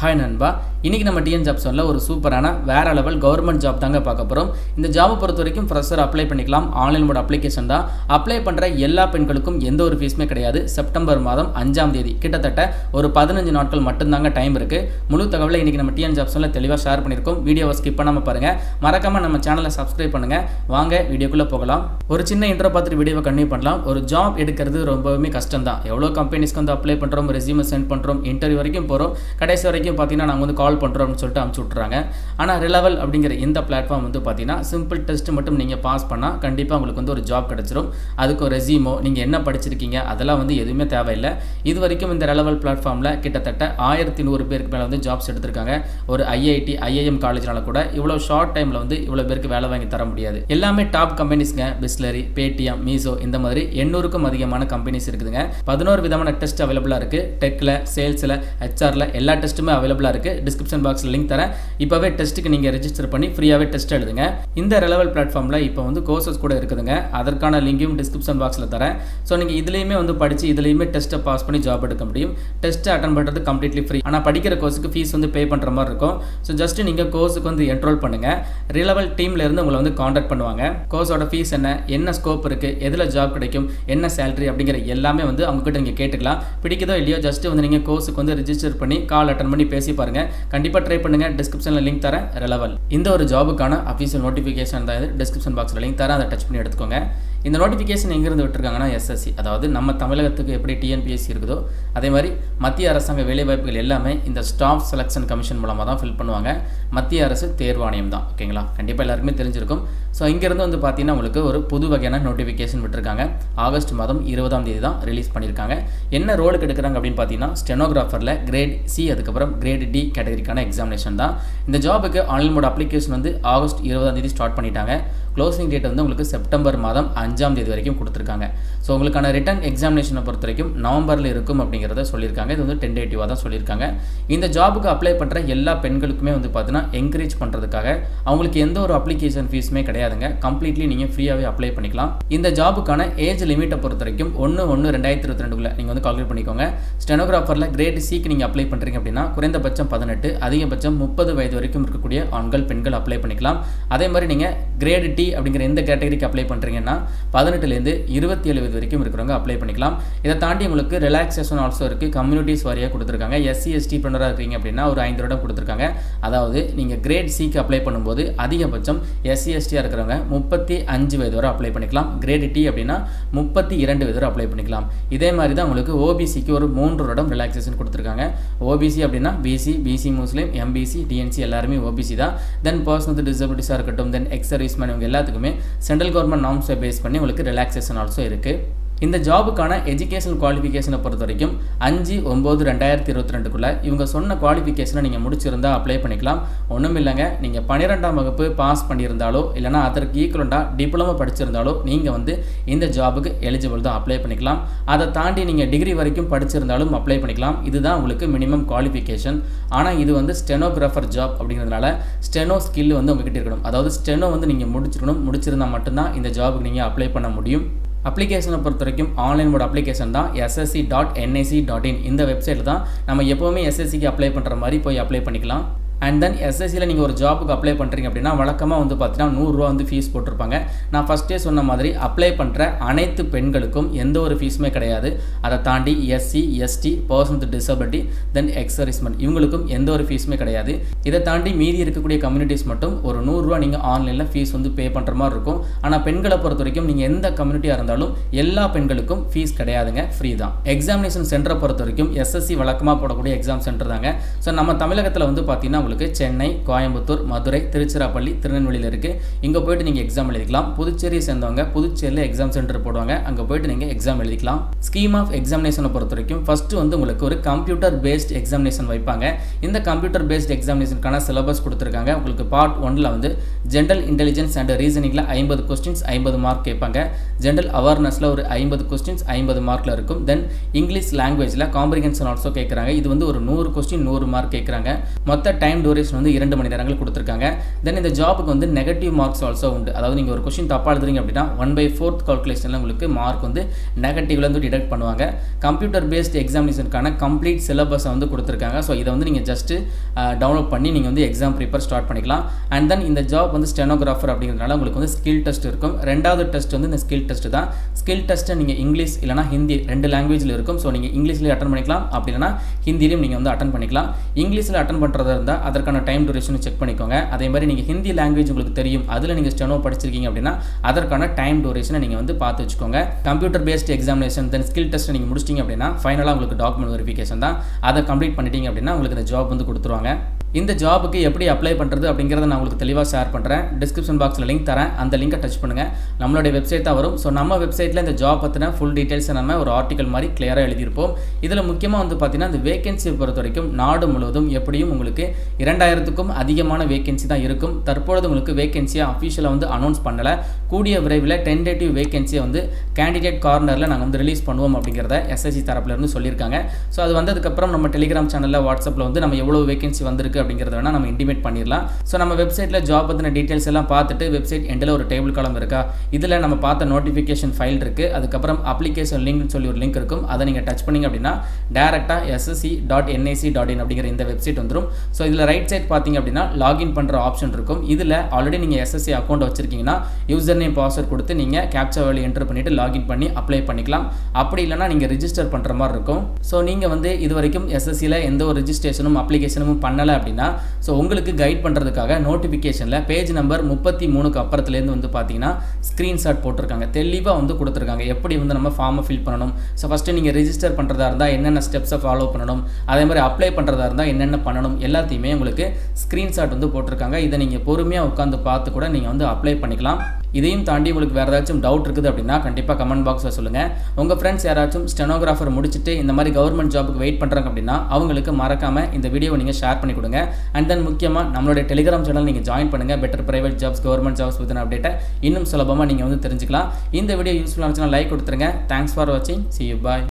Hainan বা இன்றைக்கி நம்ம டிஎன் ஜாப் சொல்ல ஒரு சூப்பரான வேறு லெவல் கவர்மெண்ட் ஜாப் தாங்க பார்க்க போகிறோம் இந்த ஜாபை பொறுத்த வரைக்கும் ஃப்ரெஷர் அப்ளை பண்ணிக்கலாம். ஆன்லைன் மோட் அப்ளிகேஷன் தான். அப்ளை பண்ணுற எல்லா பெண்களுக்கும் எந்த ஒரு ஃபீஸுமே கிடையாது. செப்டம்பர் மாதம் அஞ்சாம் தேதி. கிட்டத்தட்ட ஒரு பதினஞ்சு நாட்கள் மட்டும்தாங்க டைம் இருக்குது முழு தகவலை இன்றைக்கி நம்ம டிஎன் ஜாப் சொல்ல தெளிவாக ஷேர் பண்ணியிருக்கோம். வீடியோவை ஸ்கிப் பண்ணாமல் பாருங்கள் மறக்காமல் நம்ம சேனலை சப்ஸ்கிரைப் பண்ணுங்கள் வாங்க வீடியோக்குள்ளே போகலாம். ஒரு சின்ன இன்ட்ரோ பார்த்துட்டு வீடியோவை கண்டினியூ பண்ணலாம். ஒரு ஜாப் எடுக்கிறது ரொம்பவுமே கஷ்டம் தான் எவ்வளோ கம்பெனிஸ்க்கு வந்து அப்ளை பண்ணுறோம் ரெசியூமை சென்ட் பண்ணுறோம் இன்டர்வியூ வரைக்கும் போகிறோம் கடைசி வரைக்கும் பார்த்தீங்கன்னா நாங்கள் வந்து கால் பண்ணுறோம் அப்படின்னு சொல்லிட்டு அனுப்பிச்சி விட்றாங்க ஆனால் ரிலவல் அப்படிங்கிற இந்த பிளாட்ஃபார்ம் வந்து பார்த்தீங்கன்னா சிம்பிள் டெஸ்ட் மட்டும் நீங்கள் பாஸ் பண்ணால் கண்டிப்பாக உங்களுக்கு வந்து ஒரு ஜாப் கிடச்சிரும். அதுக்கு ஒரு ரெசியூமோ நீங்கள் என்ன படிச்சிருக்கீங்க அதெல்லாம் வந்து எதுவுமே தேவையில்லை. இது வரைக்கும் இந்த ரெலவல் பிளாட்ஃபார்மில் கிட்டத்தட்ட ஆயிரத்தி நூறு பேருக்கு மேலே வந்து ஜாப்ஸ் எடுத்திருக்காங்க. ஒரு ஐஐடி ஐஐஎம் காலேஜ்னால கூட இவ்வளோ ஷார்ட் டைமில் வந்து இவ்வளோ பேருக்கு வேலை வாங்கி தர முடியாது. எல்லாமே டாப் கம்பெனிஸ்ங்க பிஸ்லரி பேடிஎம் மீசோ இந்த மாதிரி எண்ணூறுக்கும் அதிகமான கம்பெனிஸ் இருக்குதுங்க. பதினோரு விதமான டெஸ்ட் அவைலபிளாக இருக்குது டெக்கில் சேல்ஸில் ஹெச்ஆரில் எல்லா டெஸ்ட்டுமே அவைலபிளாக இருக்குது டிஸ்கிரிப்ஷன் பாக்ஸில் லிங்க் தரேன். இப்போவே டெஸ்ட்டுக்கு நீங்கள் ரெஜிஸ்டர் பண்ணி ஃப்ரீயாகவே டெஸ்ட் எழுதுங்க. இந்த ரெலவல் பிளாட்ஃபார்மில் இப்போ வந்து கோர்சஸ் கூட இருக்குதுங்க. அதற்கான லிங்கையும் டிஸ்கிரிப்ஷன் பாக்ஸில் தரேன். ஸோ நீங்கள் இதுலேயுமே வந்து படித்து இதுலேயுமே டெஸ்ட்டை பாஸ் பண்ணி ஜாப் எடுக்க முடியும். டெஸ்ட்டை அட்டன் பண்ணுறது கம்ப்ளீட்லி ஃப்ரீ ஆனால் படிக்கிற கோர்ஸுக்கு ஃபீஸ் வந்து பே பண்ணுற மாதிரி இருக்கும். ஸோ ஜஸ்ட் நீங்கள் கோர்ஸுக்கு வந்து என்ரோல் பண்ணுங்கள் ரிலவல் டீம்லேருந்து உங்களை வந்து காண்டாக்ட் பண்ணுவாங்க. கோர்ஸோட ஃபீஸ் என்ன? என்ன ஸ்கோப் இருக்குது எதில் ஜாப் கிடைக்கும்? என்ன சேலரி அப்படிங்கிற எல்லாமே வந்து அவங்ககிட்ட நீங்கள் கேட்டுக்கலாம். பிடிக்குதோ இல்லையோ ஜஸ்ட் வந்து நீங்கள் கோர்ஸுக்கு வந்து ரிஜிஸ்டர் பண்ணி கால் அட்டன் பண்ணி பேசி பாருங்கள் கண்டிப்பாக ட்ரை பண்ணுங்கள் டிஸ்கிரிப்ஷனில் லிங்க் தரேன். ரெலவல் இந்த ஒரு ஜாபுக்கான அஃபீஷியல் நோட்டிஃபிகேஷன் தான் இது டிஸ்கிரிப்ஷன் பாக்ஸில் லிங்க் தரேன். அதை டச் பண்ணி எடுத்துக்கோங்க. இந்த நோட்டிஃபிகேஷன் எங்கேருந்து விட்டுருக்காங்கன்னா எஸ்எஸ்சி அதாவது நம்ம தமிழகத்துக்கு எப்படி டிஎன்பிஎஸ்சி இருக்குதோ அதே மாதிரி மத்திய அரசாங்க வேலைவாய்ப்புகள் எல்லாமே இந்த ஸ்டாஃப் செலெக்ஷன் கமிஷன் மூலமாக தான் ஃபில் பண்ணுவாங்க. மத்திய அரசு தேர்வாணையம் தான் ஓகேங்களா கண்டிப்பாக எல்லாருக்குமே தெரிஞ்சிருக்கும். ஸோ இங்கேருந்து வந்து பார்த்தீங்கன்னா உங்களுக்கு ஒரு புது வகையான நோட்டிஃபிகேஷன் விட்டுருக்காங்க. ஆகஸ்ட் மாதம் இருபதாம் தேதி தான் ரிலீஸ் பண்ணியிருக்காங்க என்ன ரோலுக்கு எடுக்கிறாங்க அப்படின்னு பார்த்தீங்கன்னா ஸ்டெனோகிராஃபரில் கிரேட் சி அதுக்கப்புறம் கிரேட் டி கேட்டகரிக்கான எக்ஸாமினேஷன் தான். இந்த ஜாபுக்கு ஆன்லைன் மோட் அப்ளிகேஷன் வந்து ஆகஸ்ட் இருபதாம் தேதி ஸ்டார்ட் பண்ணிட்டாங்க. க்ளோசிங் டேட் வந்து உங்களுக்கு செப்டம்பர் மாதம் அஞ்சாம் தேதி வரைக்கும் கொடுத்துருக்காங்க. ஸோ உங்களுக்கான ரிட்டன் எக்ஸாமினேஷனை பொறுத்த வரைக்கும் நவம்பரில் இருக்கும் அப்படிங்கிறத சொல்லியிருக்காங்க. இது வந்து டென்டேட்டிவாக தான் சொல்லியிருக்காங்க. இந்த ஜாபுக்கு அப்ளை பண்ணுற எல்லா பெண்களுக்குமே வந்து பார்த்தீங்கன்னா என்கரேஜ் பண்ணுறதுக்காக அவங்களுக்கு எந்த ஒரு அப்ளிகேஷன் ஃபீஸுமே கிடையாதுங்க. கம்ப்ளீட்லி நீங்கள் ஃப்ரீயாகவே அப்ளை பண்ணிக்கலாம். இந்த ஜாபுக்கான ஏஜ் லிமிட்டை பொறுத்த வரைக்கும் ஒன்று ஒன்று ரெண்டாயிரத்தி இருபத்தி ரெண்டுக்குள்ள நீங்கள் வந்து கால்குலேட் பண்ணிக்கோங்க. ஸ்டெனோகிராஃபரில் கிரேட் சிக்கு நீங்கள் அப்ளை பண்ணுறீங்க அப்படின்னா குறைந்தபட்சம் பதினெட்டு அதிகபட்சம் முப்பது வயது வரைக்கும் இருக்கக்கூடிய ஆண்கள் பெண்கள் அப்ளை பண்ணிக்கலாம். அதே மாதிரி நீங்கள் கிரேட் டி அப்படிங்கிற எந்த கேட்டகரிக்கு அப்ளை பண்ணுறீங்கன்னா பதினெட்டுலேருந்து இருபத்தி ஏழு வயது வரைக்கும் இருக்கிறவங்க அப்ளை பண்ணிக்கலாம். இதை தாண்டி உங்களுக்கு ரிலாக்ஸேஷன் ஆல்சோ இருக்குது கம்யூனிட்டிஸ் வாரியாக கொடுத்துருக்காங்க. எஸ்சி எஸ்டி பண்ணராக இருக்கீங்க அப்படின்னா ஒரு ஐந்து வருடம் கொடுத்துருக்காங்க. அதாவது நீங்கள் கிரேட் சிக்கு அப்ளை பண்ணும்போது அதிகபட்சம் எஸ்சி எஸ்டியாக இருக்கிறவங்க முப்பத்தி அஞ்சு வயது வரை அப்ளை பண்ணிக்கலாம். கிரேட் டி அப்படின்னா முப்பத்தி இரண்டு வயது வரை அப்ளை பண்ணிக்கலாம். இதே மாதிரி தான் உங்களுக்கு ஓபிசிக்கு ஒரு மூன்று வருடம் ரிலாக்ஸேஷன் கொடுத்துருக்காங்க. ஓபிசி அப்படின்னா BC BC Muslim MBC DNC எல்லாருமே ஓபிசி தான். தென் பர்சன் வித் டிசபிலிட்டிஸாக இருக்கட்டும் தென் எக்ஸ் சர்வீஸ்மேன் இவங்க எல்லாத்துக்குமே சென்ட்ரல் கவர்மெண்ட் நார்ம்ஸை பேஸ் பண்ணி உங்களுக்கு ரிலாக்ஸேஷன் ஆல்சோ இருக்குது இந்த ஜாபுக்கான எஜுகேஷன் குவாலிஃபிகேஷனை பொறுத்த வரைக்கும் அஞ்சு ஒம்பது ரெண்டாயிரத்தி இருபத்தி ரெண்டுக்குள்ளே இவங்க சொன்ன குவாலிஃபிகேஷனை நீங்கள் முடிச்சிருந்தால் அப்ளை பண்ணிக்கலாம். ஒன்றும் இல்லைங்க. நீங்கள் பன்னிரெண்டாம் வகுப்பு பாஸ் பண்ணியிருந்தாலோ இல்லைனா அதற்கு ஈக்குவலண்டாக டிப்ளமோ படிச்சிருந்தாலோ நீங்கள் வந்து இந்த ஜாபுக்கு எலிஜிபிள் தான் அப்ளை பண்ணிக்கலாம். அதை தாண்டி நீங்கள் டிகிரி வரைக்கும் படிச்சிருந்தாலும் அப்ளை பண்ணிக்கலாம். இதுதான் உங்களுக்கு மினிமம் குவாலிஃபிகேஷன் ஆனால் இது வந்து ஸ்டெனோகிராஃபர் ஜாப் அப்படிங்கிறதுனால ஸ்டெனோ ஸ்கில் வந்து உங்ககிட்ட இருக்கணும். அதாவது ஸ்டெனோ வந்து நீங்கள் முடிச்சிருக்கணும். முடிச்சிருந்தால் மட்டும்தான் இந்த ஜாபுக்கு நீங்கள் அப்ளை பண்ண முடியும். அப்ளிகேஷனை பொறுத்த வரைக்கும் ஆன்லைன் மோட் அப்ளிகேஷன் தான் SSC dot NIC dot in இந்த வெப்சைட்டில் தான் நம்ம எப்போவுமே எஸ்எஸ்சிக்கு அப்ளை பண்ணுற மாதிரி போய் அப்ளை பண்ணிக்கலாம். அண்ட் தென் எஸ்எஸ்சியில் நீங்கள் ஒரு ஜாபுக்கு அப்ளை பண்ணுறீங்க அப்படின்னா வழக்கமாக வந்து பார்த்தீங்கன்னா நூறுரூவா வந்து ஃபீஸ் போட்டிருப்பாங்க. நான் ஃபஸ்ட்டே சொன்ன மாதிரி அப்ளை பண்ணுற அனைத்து பெண்களுக்கும் எந்த ஒரு ஃபீஸுமே கிடையாது. அதை தாண்டி SC ST person with disability then ex servicemen இவங்களுக்கும் எந்த ஒரு ஃபீஸுமே கிடையாது. இதை தாண்டி மீதி இருக்கக்கூடிய கம்யூனிட்டிஸ் மட்டும் ஒரு நூறுரூவா நீங்கள் ஆன்லைனில் ஃபீஸ் வந்து பே பண்ணுற மாதிரி இருக்கும். ஆனால் பெண்களை பொறுத்த வரைக்கும் நீங்கள் எந்த கம்யூனிட்டியாக இருந்தாலும் எல்லா பெண்களுக்கும் ஃபீஸ் கிடையாதுங்க ஃப்ரீ தான். எக்ஸாமினேஷன் சென்டரை பொறுத்த வரைக்கும் எஸ்எஸ்சி வழக்கமாக போடக்கூடிய எக்ஸாம் சென்டர் தாங்க. ஸோ நம்ம தமிழகத்தில் வந்து பார்த்தீங்கன்னா உங்களுக்கு சென்னை கோயம்புத்தூர் மதுரை திருச்சிராப்பள்ளி திருநெல்வேலியில் இருக்குது இங்கே போயிட்டு நீங்கள் எக்ஸாம் எழுதிக்கலாம். புதுச்சேரியை சேர்ந்தவங்க புதுச்சேரியில் எக்ஸாம் சென்டர் போடுவாங்க. அங்கே போயிட்டு நீங்கள் எக்ஸாம் எழுதிக்கலாம். ஸ்கீம் ஆஃப் எக்ஸாமினேஷனை பொறுத்த வரைக்கும் ஃபஸ்ட்டு வந்து உங்களுக்கு ஒரு கம்ப்யூட்டர் பேஸ்ட் எக்ஸாமினேஷன் வைப்பாங்க. இந்த கம்ப்யூட்டர் பேஸ்ட் எக்ஸாமினேஷனுக்கான சிலபஸ் கொடுத்துருக்காங்க. உங்களுக்கு பார்ட் ஒன்னில் வந்து ஜென்ரல் இன்டெலிஜென்ஸ் அண்ட் ரீசனிங்கில் ஐம்பது கொஸ்டின்ஸ் ஐம்பது மார்க் கேட்பாங்க. ஜென்ரல் அவேர்னஸில் ஒரு ஐம்பது கொஸ்டின்ஸ் ஐம்பது மார்க்கில் இருக்கும். தென் இங்கிலீஷ் லாங்குவேஜில் காம்ப்ரிகன்ஷன் ஆல்சோ கேட்குறாங்க. இது வந்து ஒரு நூறு கொஸ்டின் நூறு மார்க் கேட்குறாங்க. மொத்த டைம் டைம் டூரேஷன் வந்து இரண்டு மணி நேரங்கள் கொடுத்துருக்காங்க. தென் இந்த ஜாபுக்கு வந்து நெகட்டிவ் மார்க்ஸ் ஆல்சோ உண்டு. அதாவது நீங்கள் ஒரு கொஷின் தப்பாக எழுதுறீங்க அப்படின்னா ஒன் பை ஃபோர்த் கால்குலேஷனில் உங்களுக்கு மார்க் வந்து நெகட்டிவ்ல வந்து டிடெக்ட் பண்ணுவாங்க. கம்ப்யூட்டர் பேஸ்ட் எக்ஸாமினேஷனுக்கான கம்ப்ளீட் சிலபஸை வந்து கொடுத்துருக்காங்க. ஸோ இதை வந்து நீங்கள் ஜஸ்ட்டு டவுன்லோட் பண்ணி நீங்கள் வந்து எக்ஸாம் ப்ரிப்பேர் ஸ்டார்ட் பண்ணிக்கலாம். அண்ட் தென் இந்த ஜாப் வந்து ஸ்டெனோகிராஃபர் அப்படிங்கிறதுனால உங்களுக்கு வந்து ஸ்கில் டெஸ்ட் இருக்கும். ரெண்டாவது டெஸ்ட் வந்து இந்த ஸ்கில் டெஸ்ட் தான். ஸ்கில் டெஸ்ட்டை நீங்கள் இங்கிலீஷ் இல்லைனா ஹிந்தி ரெண்டு லாங்குவேஜில் இருக்கும். ஸோ நீங்கள் இங்கிலீஷ்லேயே அட்டன் பண்ணிக்கலாம். அப்படி இல்லைனா ஹிந்திலையும் நீங்கள் வந்து அட்டன் பண்ணிக்கலாம். இங்கிலீஷில் அட்டன் பண்ணுறதா இருந்தால் அதற்கான டைம் டூரேஷன் செக் பண்ணிக்கோங்க. அதே மாதிரி நீங்கள் ஹிந்தி லாங்குவேஜ் உங்களுக்கு தெரியும். அதில் நீங்கள் ஸ்டெனோ படிச்சிருக்கீங்க அப்படின்னா அதற்கான டைம் டூரேஷனை நீங்கள் வந்து பார்த்து வச்சுக்கோங்க. Computer based examination then skill test நீங்கள் முடிச்சிட்டிங்க அப்படின்னா ஃபைனலாக உங்களுக்கு டாக்குமெண்ட் வெரிஃபிகேஷன் தான். அதை கம்ப்ளீட் பண்ணிட்டீங்க அப்படின்னா உங்களுக்கு இந்த ஜாப் வந்து கொடுத்துருவாங்க. இந்த ஜாபுக்கு எப்படி அப்ளை பண்ணுறது அப்படிங்கிறத நான் உங்களுக்கு தெளிவாக ஷேர் பண்ணுறேன் டிஸ்கிரிப்ஷன் பாக்ஸில் லிங்க் தரேன். அந்த லிங்கை டச் பண்ணுங்கள் நம்மளுடைய வெப்சைட் தான் வரும். ஸோ நம்ம வெப்சைட்டில் இந்த ஜாப் பற்றின ஃபுல் டீட்டெயில்ஸை நம்ம ஒரு ஆர்டிக்கல் மாதிரி கிளியராக எழுதியிருப்போம். இதில் முக்கியமாக வந்து பார்த்திங்கன்னா இந்த வேகன்சியை பொறுத்த வரைக்கும் நாடு முழுவதும் எப்படியும் உங்களுக்கு இரண்டாயிரத்துக்கும் அதிகமான வேகன்சி தான் இருக்கும். தற்பொழுது உங்களுக்கு வேகன்சியை அஃபிஷியலாக வந்து அனௌன்ஸ் பண்ணலை. கூடிய விரைவில் டென்டேட்டிவ் வேகன்சியை வந்து கேண்டிடேட் கார்னரில் நாங்கள் வந்து ரிலீஸ் பண்ணுவோம் அப்படிங்கிறத எஸ்எஸ்சி தரப்புலேருந்து சொல்லியிருக்காங்க. ஸோ அது வந்ததுக்கப்புறம் நம்ம டெலிகிராம் சேனலில் வாட்ஸ்அப்பில் வந்து நம்ம எவ்வளோ வேகன்சி வந்திருக்கு அப்படிங்கிறத வேணால் நம்ம இன்டிமேட் பண்ணிடலாம் ஸோ நம்ம வெப்சைட்டில் ஜாப் பற்றின டீட்டெயில்ஸ் எல்லாம் பார்த்துட்டு வெப்சைட் எண்டில் ஒரு டேபிள் காலம் இருக்கா? இதில் நம்ம பார்த்த நோட்டிஃபிகேஷன் ஃபைல் இருக்குது அதுக்கப்புறம் அப்ளிகேஷன் லிங்க்னு சொல்லி ஒரு லிங்க் இருக்கும். அதை நீங்கள் டச் பண்ணிங்க அப்படின்னா டேரெக்டாக SSC dot NIC dot in அப்படிங்கிற இந்த வெப்சைட் வந்துடும் ஸோ இதில் ரைட் சைட் பார்த்தீங்க அப்படின்னா லாகின் பண்ணுற ஆப்ஷன் இருக்கும். இதில் ஆல்ரெடி நீங்கள் எஸ்எஸ்சி அக்கௌண்ட் வச்சிருக்கீங்கன்னா யூசர் நேம் பாஸ்வேர்ட் கொடுத்து நீங்கள் கேப்சா வேலி என்டர் பண்ணிவிட்டு லாகின் பண்ணி அப்ளை பண்ணிக்கலாம். அப்படி இல்லைனா நீங்கள் ரிஜிஸ்டர் பண்ணுற மாதிரி இருக்கும். ஸோ நீங்கள் வந்து இது வரைக்கும் எஸ்எஸ்சியில் எந்த ஒரு ரிஜிஸ்ட்ரேஷனும் அப்ளிகேஷனும் பண்ணலை அப்படின்னா ஸோ உங்களுக்கு கைட் பண்ணுறதுக்காக நோட்டிஃபிகேஷனில் பேஜ் நம்பர் முப்பத்தி மூணுக்கு அப்புறத்துலேருந்து வந்து பார்த்தீங்கன்னா ஸ்க்ரீன்ஷாட் போட்டிருக்காங்க. தெளிவாக வந்து கொடுத்துருக்காங்க. எப்படி வந்து நம்ம ஃபார்மை ஃபில் பண்ணணும்? ஸோ ஃபஸ்ட்டு நீங்கள் ரிஜிஸ்டர் பண்ணுறதா இருந்தால் என்னென்ன ஸ்டெப்ஸை ஃபாலோ பண்ணணும்? அதே மாதிரி அப்ளை பண்ணுறதா இருந்தால் என்னென்ன பண்ணணும்? எல்லாத்தையுமே உங்களுக்கு ஸ்க்ரீன்ஷாட் வந்து போட்டிருக்காங்க. இதை நீங்கள் பொறுமையாக உட்காந்து பார்த்து கூட நீங்கள் வந்து அப்ளை பண்ணிக்கலாம். இதையும் தாண்டி உங்களுக்கு வேறு ஏதாச்சும் டவுட் இருக்குது அப்படின்னா கண்டிப்பாக கமெண்ட் பாக்ஸில் சொல்லுங்கள் உங்கள் ஃப்ரெண்ட்ஸ் யாராச்சும் ஸ்டெனோகிராஃபர் முடிச்சுட்டு இந்த மாதிரி கவர்மெண்ட் ஜாபுக்கு வெயிட் பண்ணுறாங்க அப்படின்னா அவங்களுக்கு மறக்காமல் இந்த வீடியோவை நீங்கள் ஷேர் பண்ணி கொடுங்க. அண்ட் தென் முக்கியமாக நம்மளுடைய டெலிகிராம் சேனல் நீங்கள் ஜாயின் பண்ணுங்கள் better private jobs government jobs பற்றின அப்டேட்டை இன்னும் சுலபமாக நீங்கள் வந்து தெரிஞ்சுக்கலாம். இந்த வீடியோ யூஸ்ஃபுல்லாக இருந்துச்சுன்னா லைக் கொடுத்துருங்க. தேங்க்ஸ் ஃபார் வாட்சிங் சி யூ பாய்